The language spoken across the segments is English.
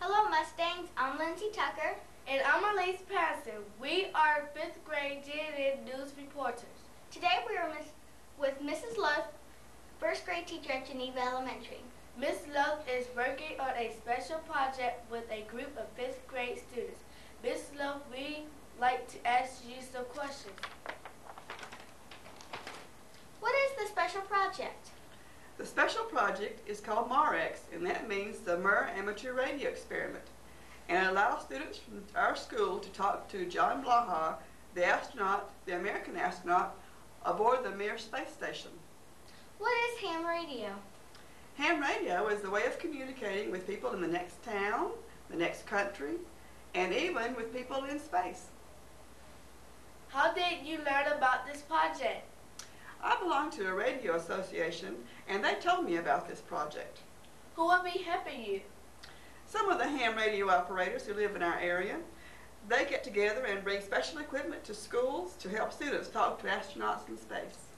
Hello, Mustangs. I'm Lindsay Tucker. And I'm Elise Patterson. We are fifth grade GNN news reporters. Today we are with Mrs. Loth, first grade teacher at Geneva Elementary. Ms. Loth is working on a special project with a group of fifth grade students. Ms. Loth, we like to ask you some questions. What is the special project? The special project is called MAREX, and that means the Mir Amateur Radio Experiment, and it allows students from our school to talk to John Blaha, the astronaut, the American astronaut, aboard the Mir space station. What is ham radio? Ham radio is the way of communicating with people in the next town, the next country, and even with people in space. How did you learn about this project? I belong to a radio association, and they told me about this project. Who will be helping you? Some of the ham radio operators who live in our area. They get together and bring special equipment to schools to help students talk to astronauts in space.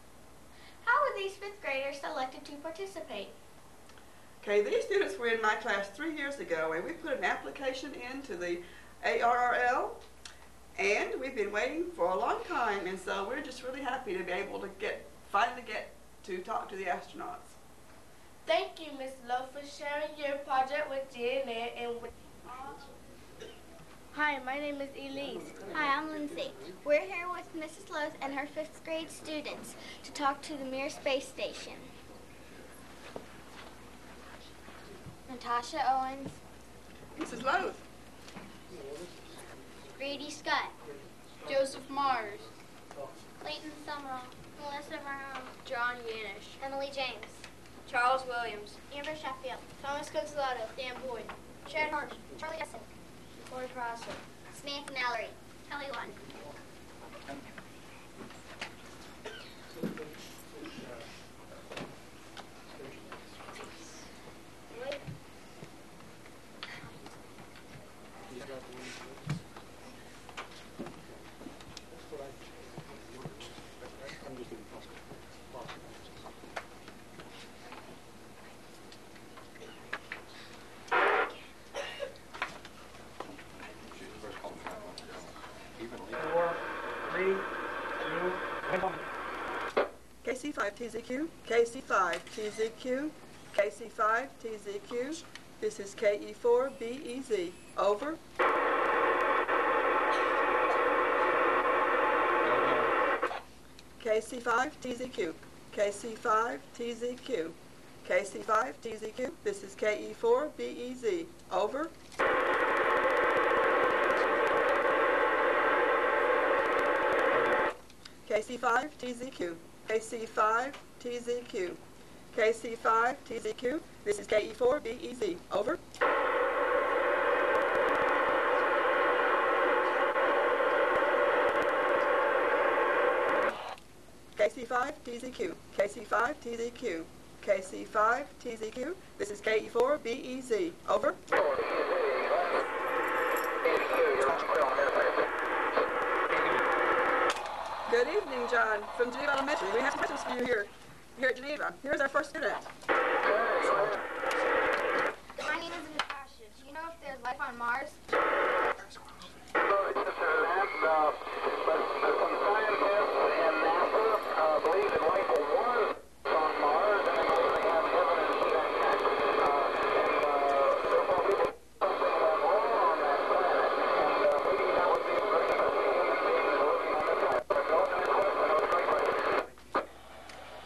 How were these fifth graders selected to participate? Okay, these students were in my class three years ago, and we put an application into the ARRL, and we've been waiting for a long time, and so we're just really happy to be able to get finally get to talk to the astronauts. Thank you, Ms. Loth, for sharing your project with GNN and with Hi, my name is Elise. Hi, I'm Lindsay. We're here with Mrs. Loth and her fifth grade students to talk to the Mir Space Station. Natasha Owens. Mrs. Loth. Grady Scott. Joseph Mars. Clayton Summerall. Melissa Brown. John Yanish. Emily James. Charles Williams. Amber Sheffield. Thomas Consolado. Dan Boyd. Chad Harsh. Charlie Essen. Corey Prosser. Samantha Mallory. Kelly One. KC5TZQ, KC5TZQ, KC5TZQ. This is KE4BEZ. Over. KC5TZQ, KC5TZQ, KC5TZQ. This is KE4BEZ. Over. KC5TZQ. KC5TZQ. KC5TZQ. This is KE4BEZ. Over. KC5TZQ. KC5TZQ. KC5TZQ. This is KE4BEZ. Over. Good evening, John, from Geneva Elementary. We have questions for you here, here at Geneva. Here's our first student. My name is Natasha. Do you know if there's life on Mars?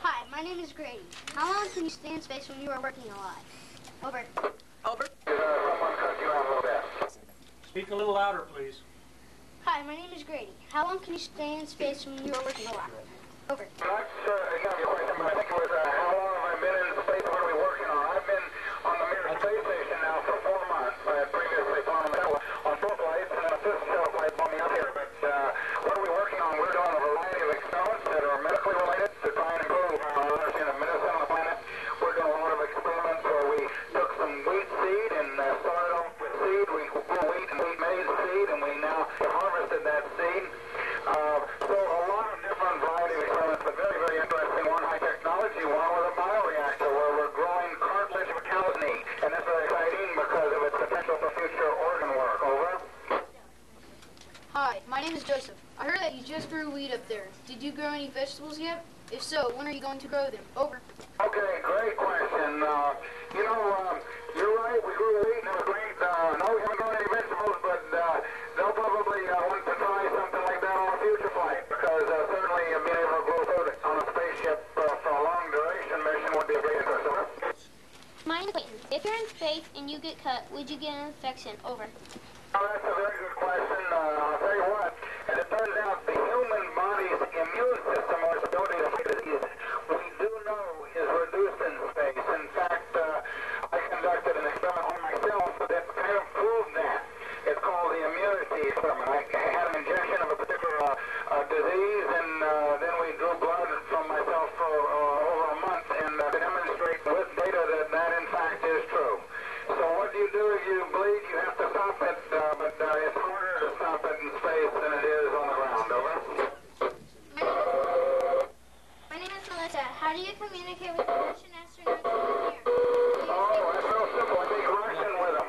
Hi, my name is Grady. How long can you stay in space when you are working a lot? Over. Over. Speak a little louder, please. Hi, my name is Grady. How long can you stay in space when you are working a lot? Over. That's, uh, again, your question, but I think it was, uh, how long have I been in space? What are we working on? I've been on the Mir space station now for four months. I had previously flown on, on four flights and then a fifth shuttle flight brought me up here. But, uh, what are we working on? We're doing a variety of experiments that are medically related to try and improve our understanding of medicine on the planet. We're doing a lot of experiments where we took some wheat seed and uh, started off with seed. We grew wheat and wheat maize seed, and we now have harvested that seed. Uh, so a lot of different variety of experiments, but very, very interesting. One high technology, one with name is Joseph. I heard that you just grew wheat up there. Did you grow any vegetables yet? If so, when are you going to grow them? Over. Okay, great question. Uh, you know, um, you're right. We grew wheat and it was great. Uh, no, we haven't grown any vegetables, but uh, they'll probably uh, want to try something like that on a future flight because uh, certainly uh, being able to grow food on a spaceship uh, for a long duration mission would be a great interest. Over. My name is Clayton. If you're in space and you get cut, would you get an infection? Over. Oh, that's a very good question. Uh, I'll tell you what, as it turns out, the human body's immune system or its ability to fight disease, we do know is reduced in space. In fact, uh, I conducted an experiment on myself that kind of proved that. It's called the immunity experiment. I had an injection of a particular uh, uh, disease, and uh, then we drew blood from myself for uh, over a month, and uh, to demonstrate with data that that in fact is true. So what do you do if you bleed? You have to stop it, uh, but uh, it's harder to stop it in space than it is on the ground. Over. My name is Melissa. How do you communicate with the Russian astronauts in the air? Oh, that's real simple. I speak Russian with them.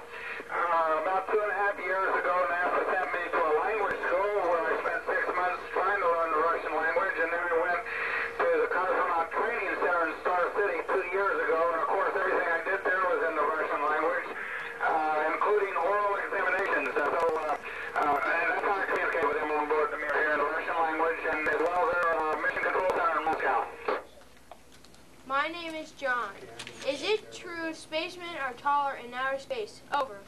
Uh, about two and a half years ago, NASA sent me to a language school where I spent six months trying to learn the Russian language, and then I went to the Cosmonaut Training Center in Star City two years ago, and of course everything I did there was in the Russian language, uh, including oral examinations. Uh, so, uh, uh, and that's how I communicate with them on board the Mir here in the Russian language, and as well as their uh, mission control center in Moscow. My name is John. Is it true spacemen are taller in outer space? Over.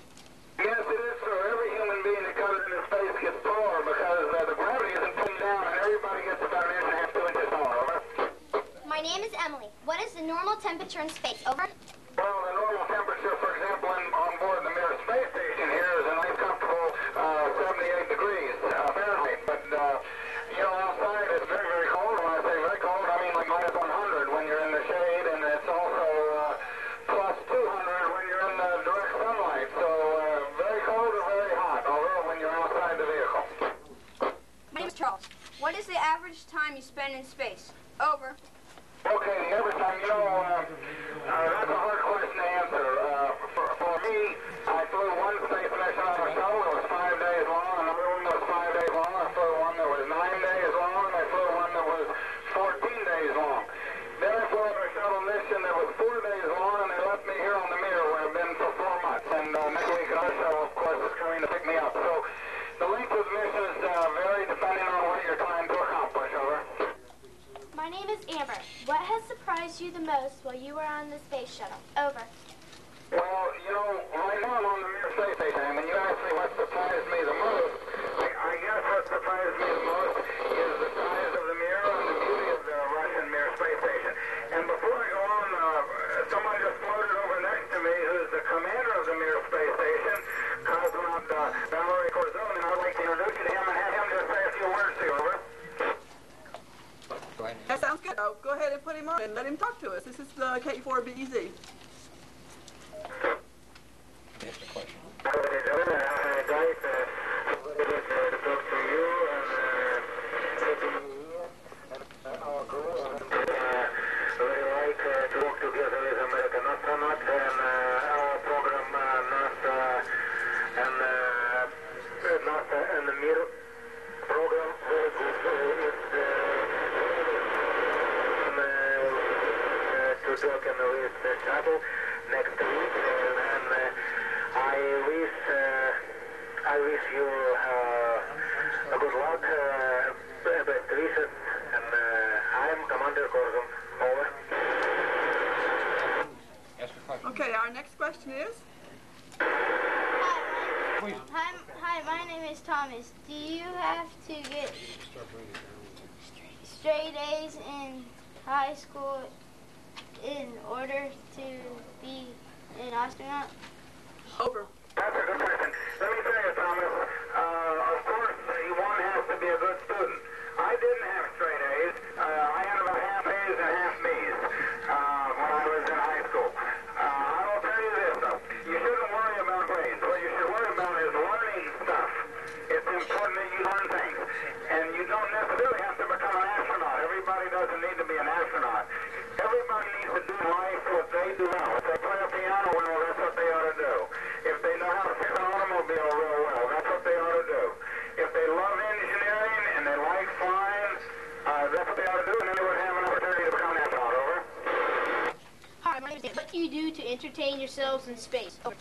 Yes, it is true. Every human being that comes into space gets taller because uh, the gravity isn't pulling down, and everybody gets about an inch and a half, two inches taller. Over. My name is Emily. What is the normal temperature in space? Over. Well, the normal temperature, for example, in, on board the Mir space station here is a nice, comfortable uh, 78 degrees uh, Fahrenheit. But uh, you know, outside it's very, very cold. When I say very cold, I mean like minus 100 when you're in the shade, and it's also uh, plus 200 when you're in the direct sunlight. So uh, very cold or very hot, although when you're outside the vehicle. My name is Charles. What is the average time you spend in space? Over. Okay, the average time, you know, uh, uh, that's a hard question to answer. Uh, for, for me, I flew one space mission on a shuttle that was five days long, another one that was five days long, I flew one that was nine days long, and I flew one that was 14 days long. Then I flew on a shuttle mission that was four days long, and they left me here on the Mir where I've been for four months. And uh, next week another shuttle, of course, is coming to pick me up. So the length of the mission is uh, vary depending on what you're trying to accomplish, over. My name is Amber. What has surprised you the most while you were on the space shuttle? Over. Well, you know, right now I'm on the Mir space station, and when you ask me what surprised me the most, I, I guess what surprised me the most is the size of the Mir and the beauty of the Russian Mir space station. And before I go on, uh, someone just floated over next to me who's the commander of the Mir space station, cosmonaut uh, Valery Korzun, and I'd like to introduce you to him and have him just say a few words to you, over. Oh, go ahead and put him on and let him talk to us. This is the K4BEZ. to talk and with the shuttle next week, and uh, I wish uh, I wish you uh, a good luck, uh, best wishes, and uh, I'm Commander Korzun. Over. Okay, our next question is? Hi, hi, hi, my name is Thomas. Do you have to get straight A's in high school in order to be an astronaut? Over. an astronaut. Everybody needs to do life what they do well. If they play a piano well, that's what they ought to do. If they know how to fix an automobile real well, that's what they ought to do. If they love engineering and they like flying, uh, that's what they ought to do, and then they would have an opportunity to become an astronaut. Over. Hi, my name is Dan. What do you do to entertain yourselves in space? Over.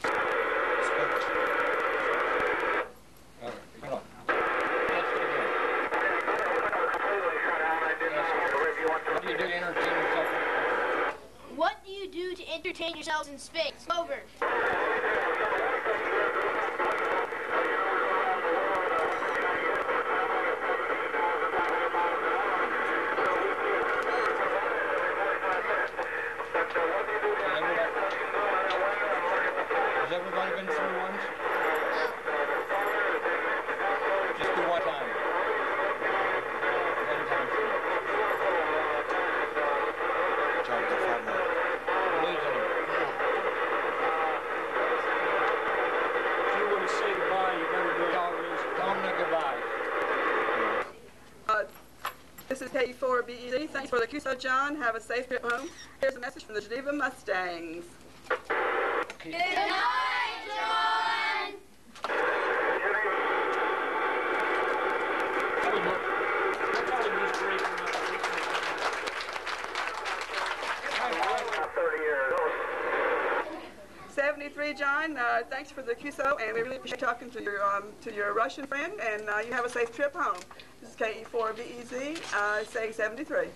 Space? Over. Has everybody been through once? This is KE4BEZ. Thanks for the QSO, John. Have a safe trip home. Here's a message from the Geneva Mustangs. Good night, John. We'll probably use break in about a week or so. 30 years old. 73, John. Uh, thanks for the QSO, and we really appreciate talking to your um, to your Russian friend. And uh, you have a safe trip home. This is KE4BEZ, uh, saying 73. Okay,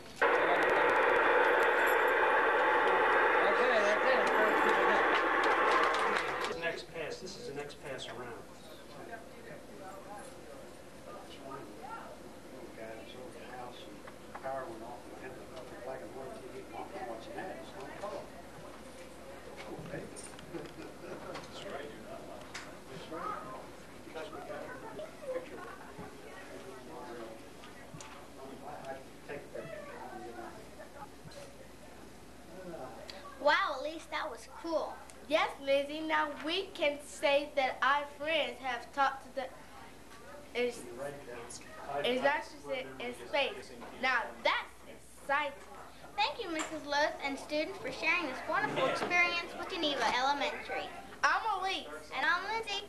that's it. This is the next pass. This is the next pass around. guys over the house and power went off and I ended up with black and white TV and I'm watching that. It's not color. Oh, baby. That's right. That's right. Because we got her picture. I take a picture. Wow, at least that was cool. Yes, Lizzie. Now we can say that our friends have talked to the. Is is actually in space. Now that's exciting. Thank you, Mrs. Lewis and students, for sharing this wonderful experience with Geneva Elementary. I'm Elise. And I'm Lindsay.